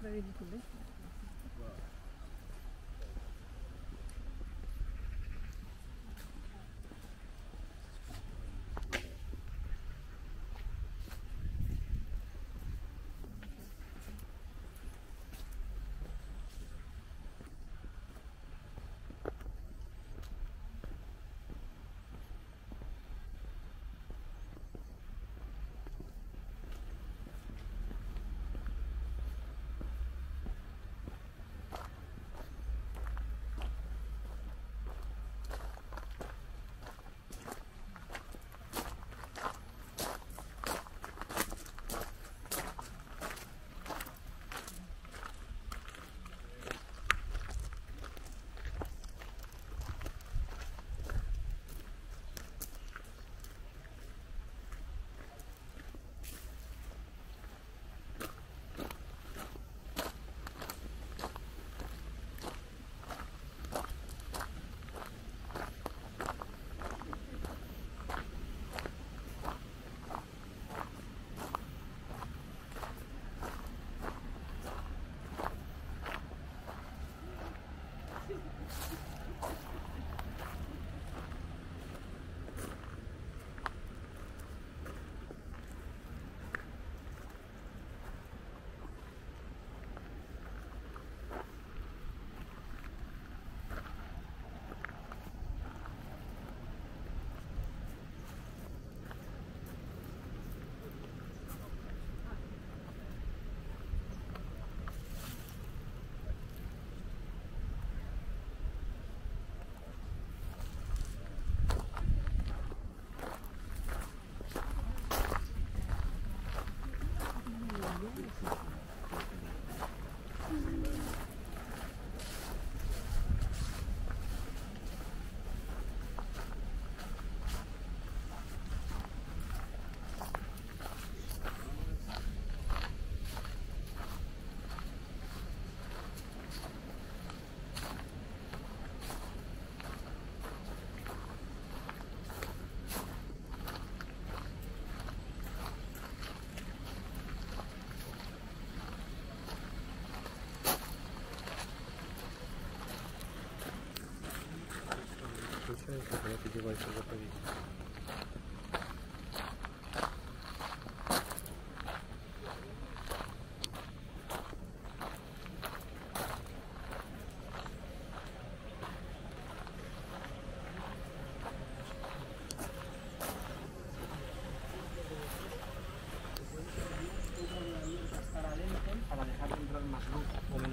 Vous avez dit tout le.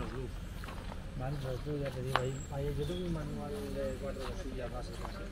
Luz. Vale, pero tú ya te digo, ahí, ahí yo tengo un manual de cuatro cosillas bases. bases.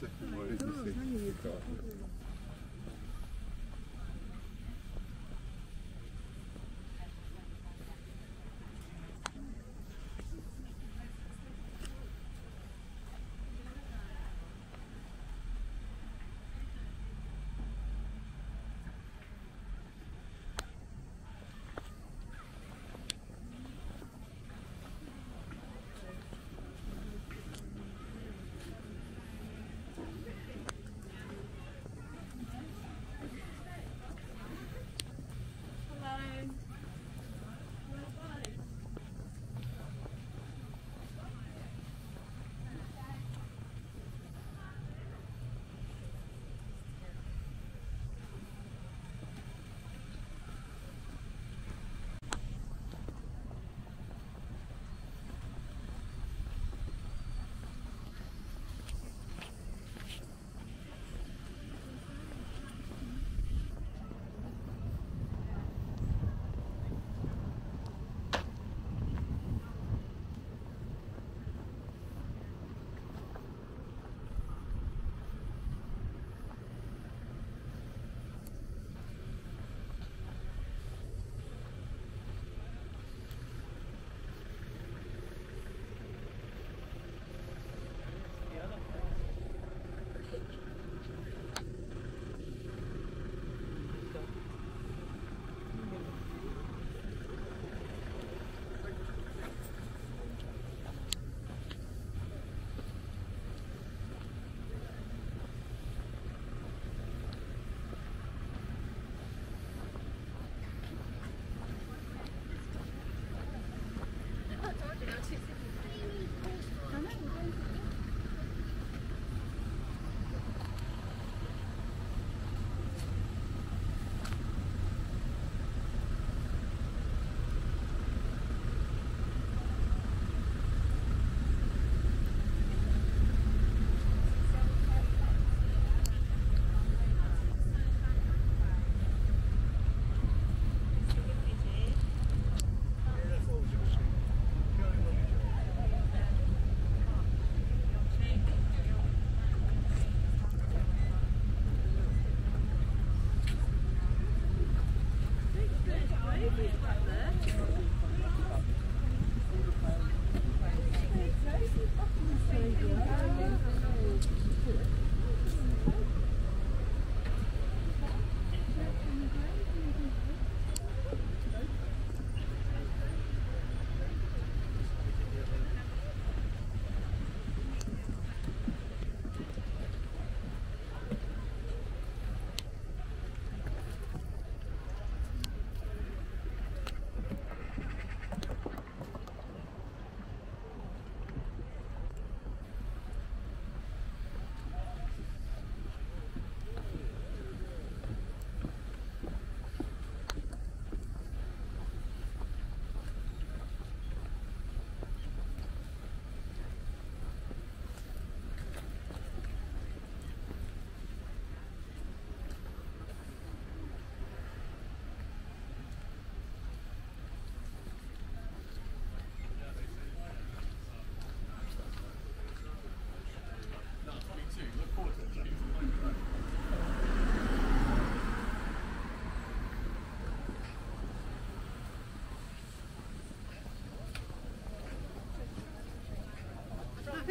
です。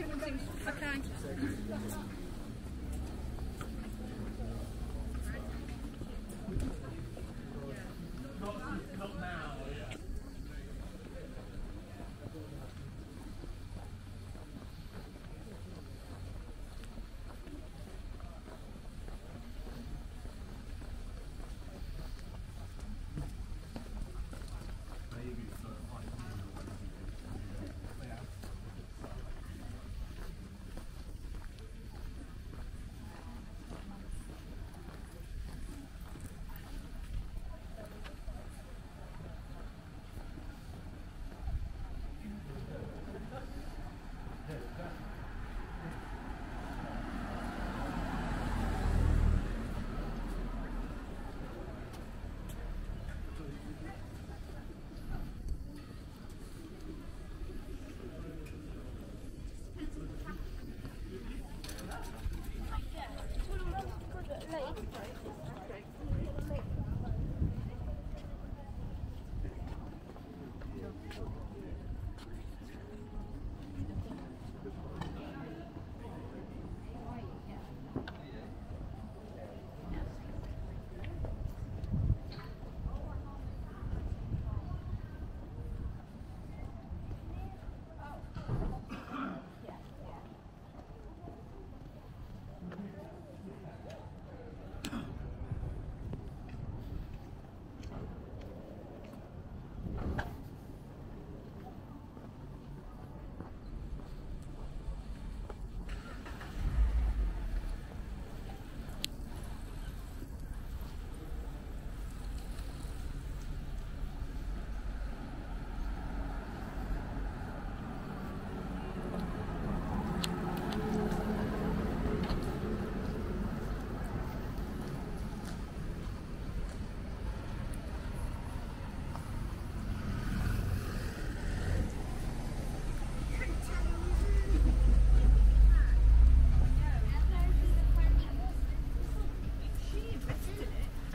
perguntinhos.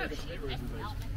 Okay.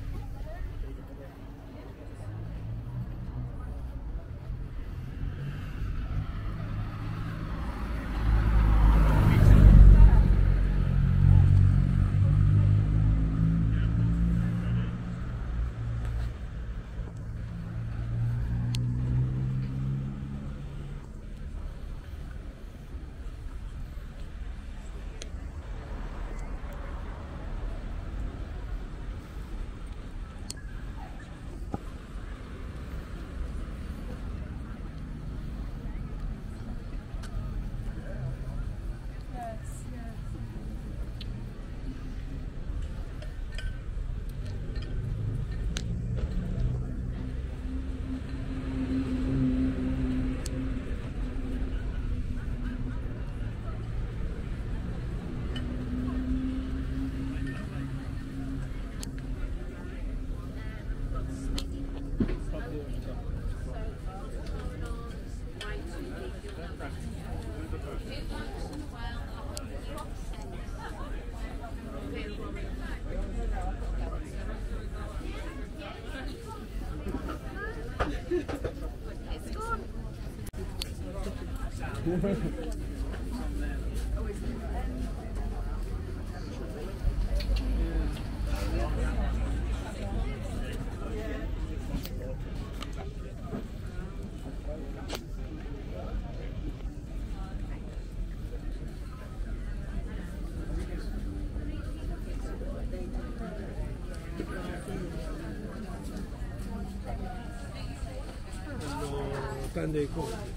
嗯嗯嗯嗯嗯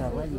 giờ quá gì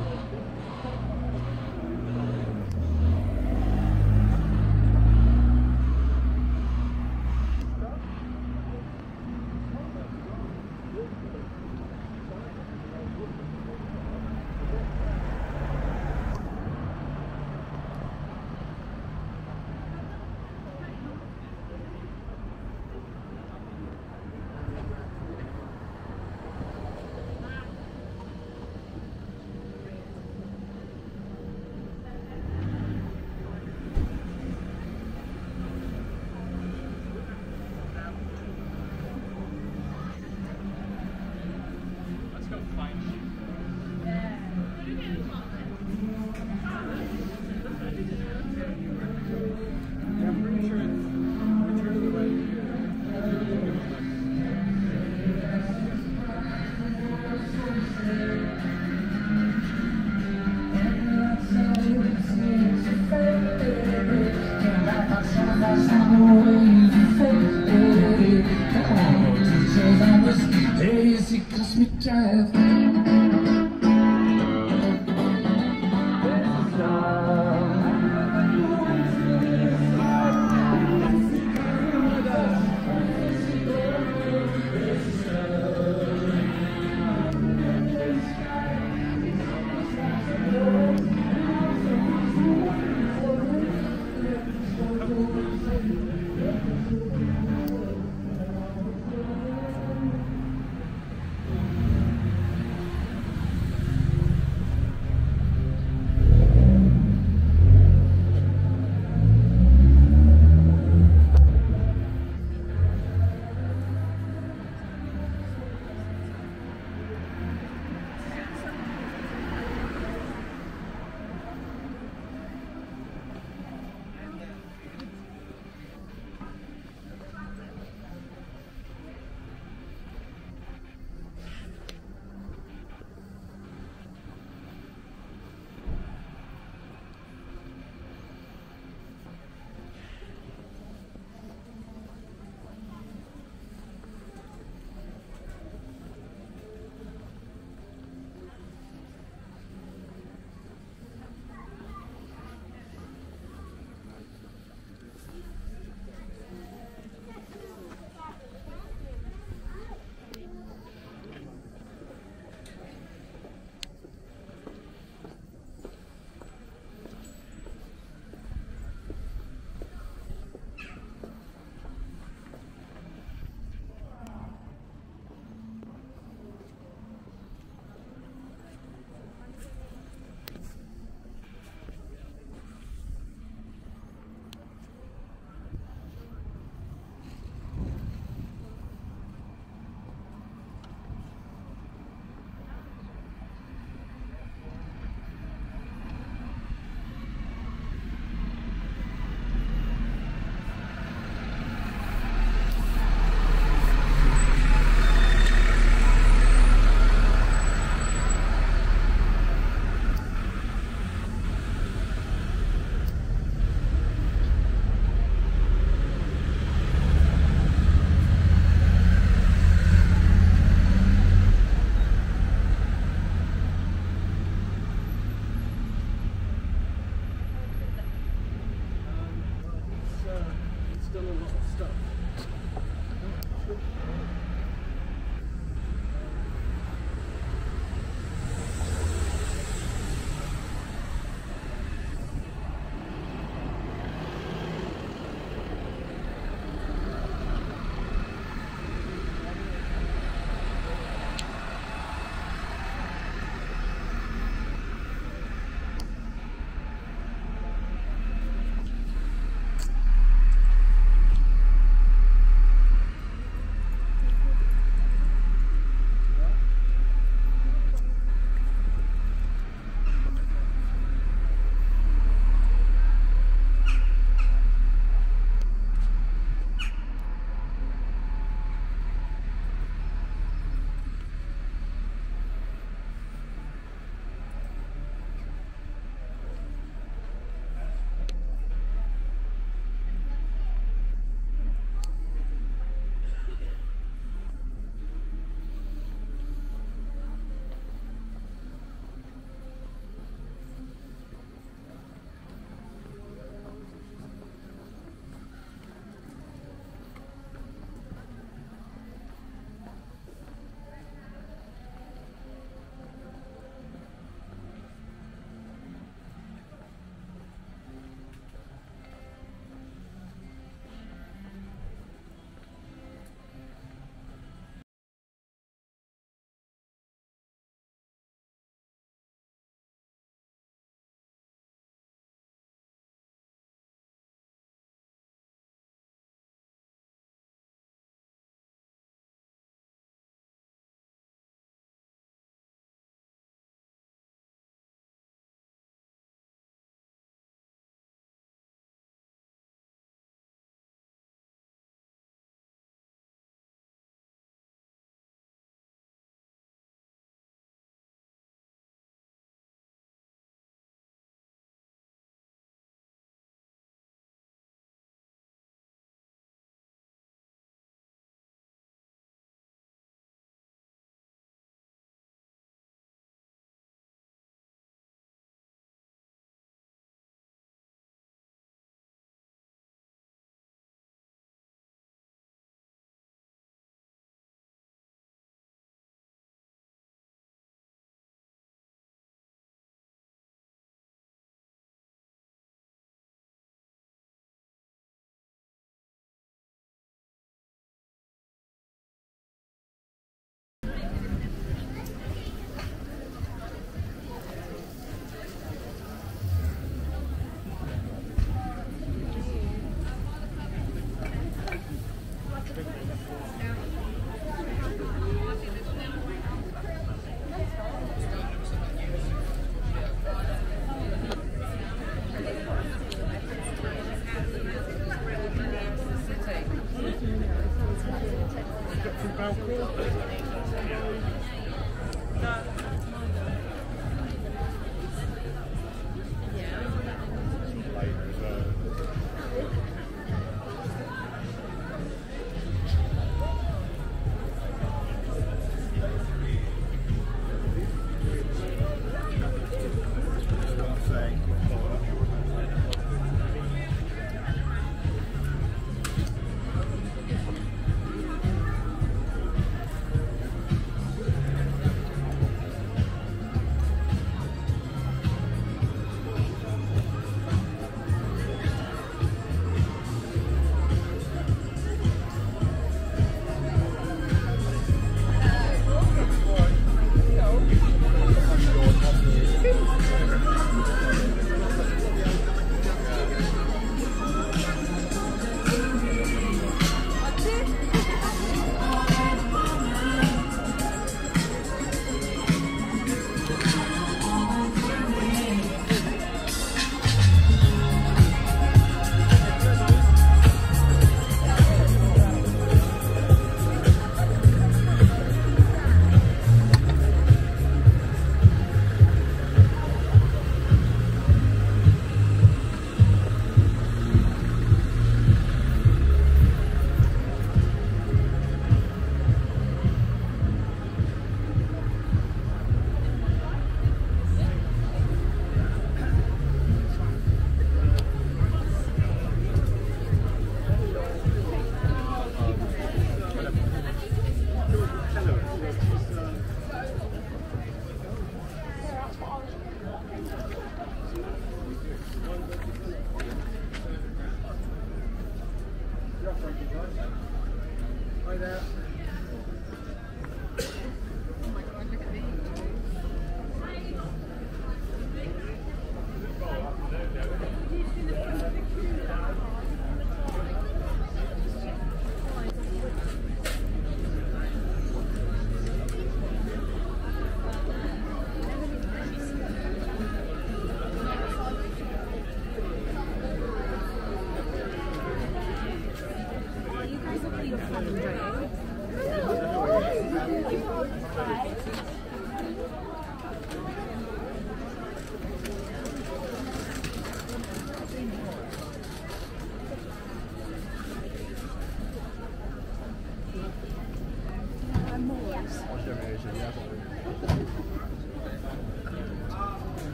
Drive.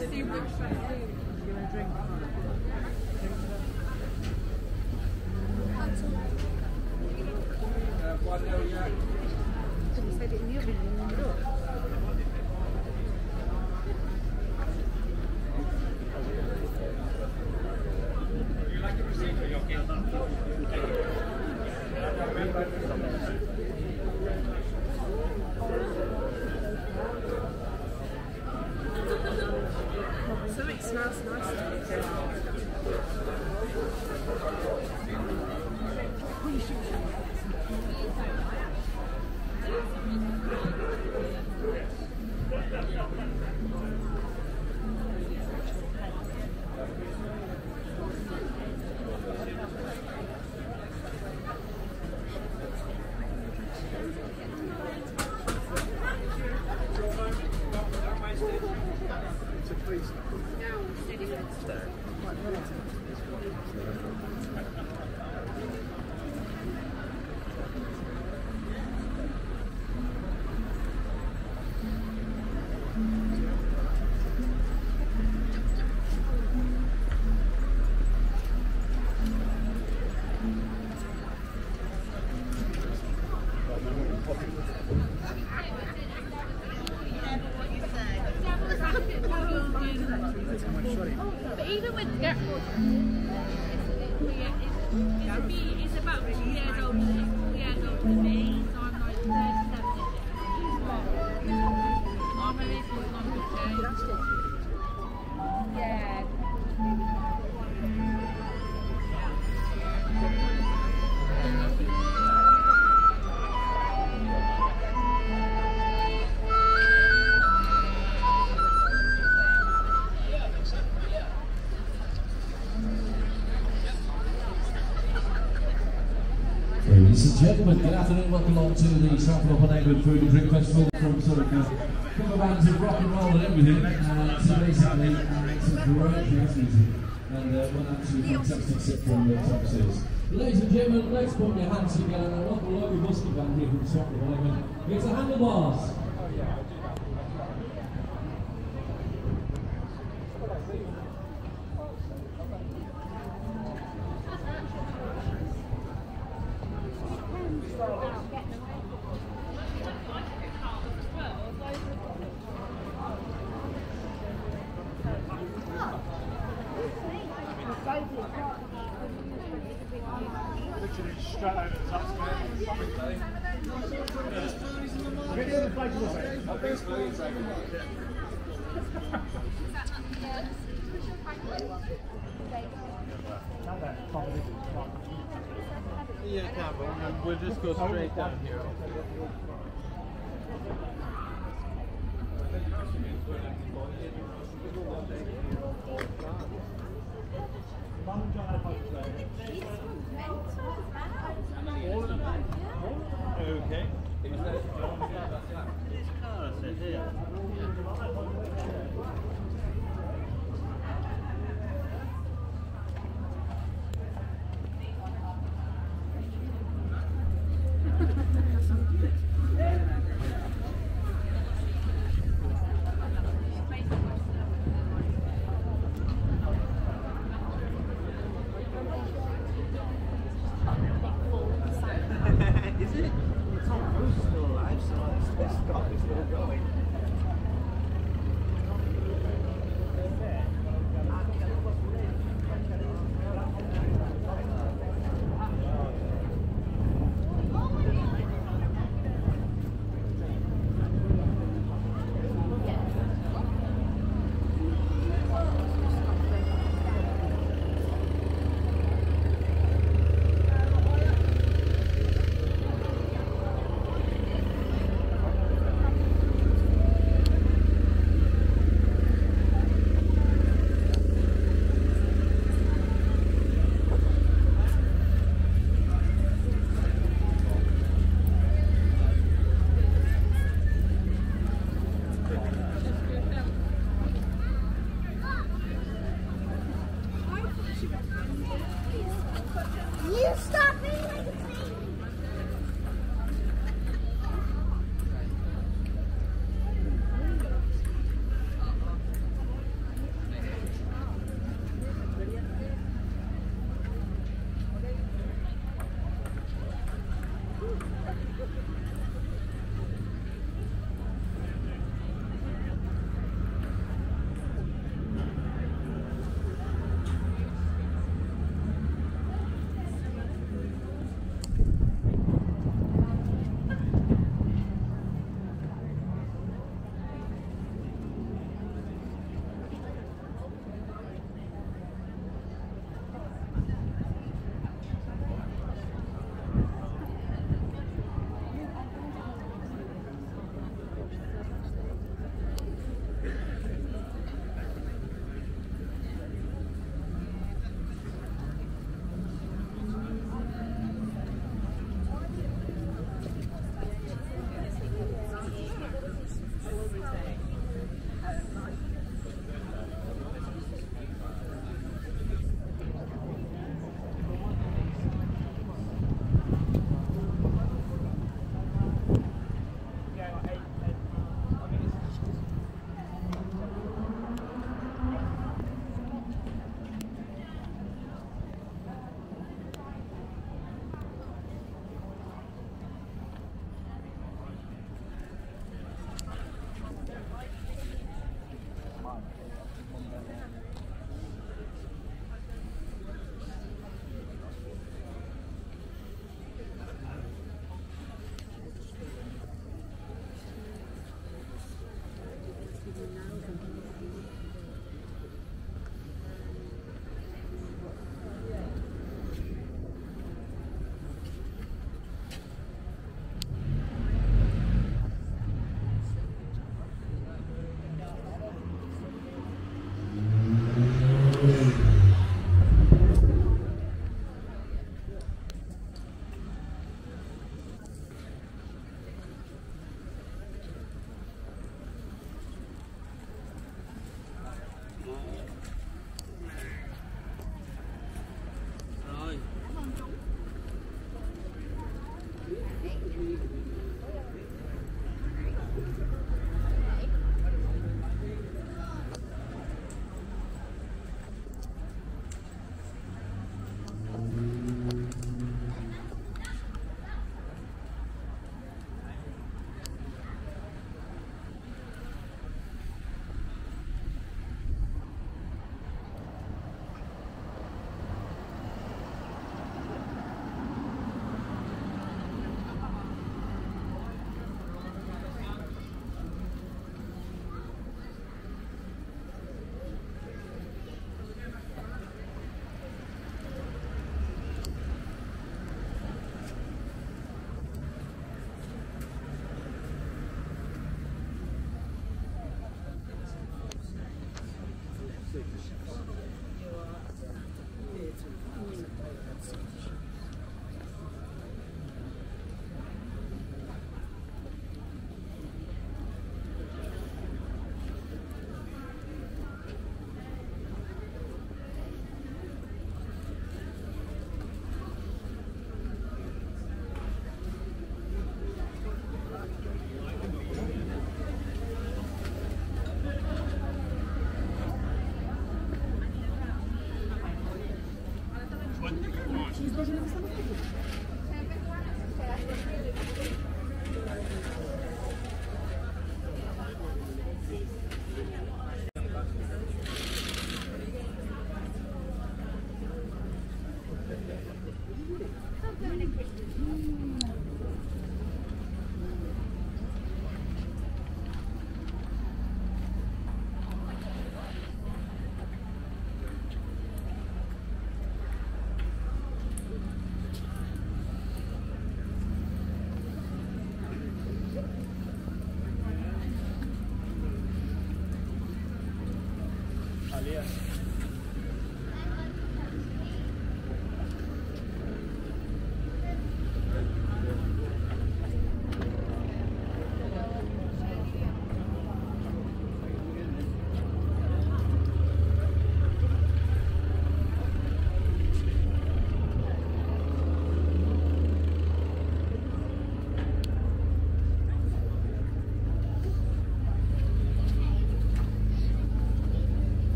You gentlemen, good afternoon. Welcome along to the Stratford upon Avon Food and Drink Festival from sort of cover bands of rock and roll and everything. Uh, so basically, uh, some great music and uh, one absolutely fantastic set from the top series. Ladies and gentlemen, let's put your hands together and welcome along your busking band here from Stratford upon Avon. It's the Handlebars. Literally straight over the top Get the other plate of the Yeah, can, but we'll just go straight down here. Okay.